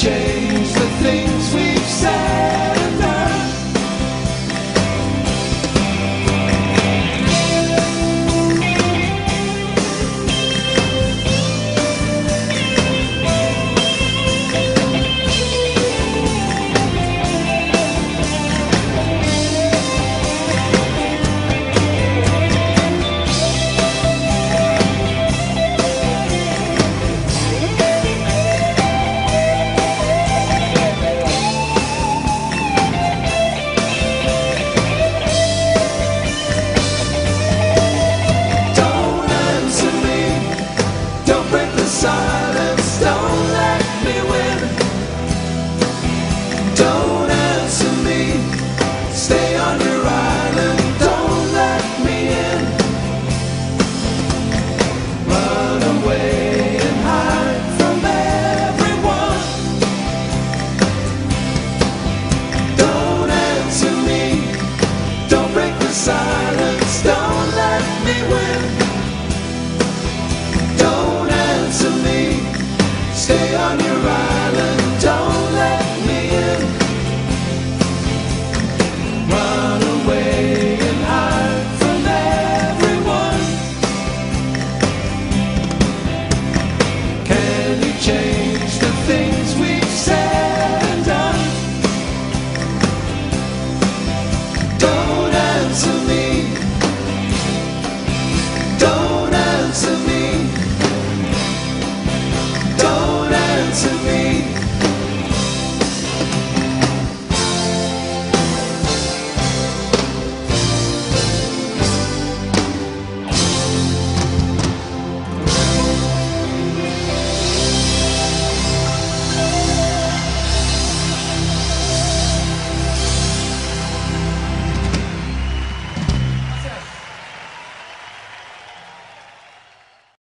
change.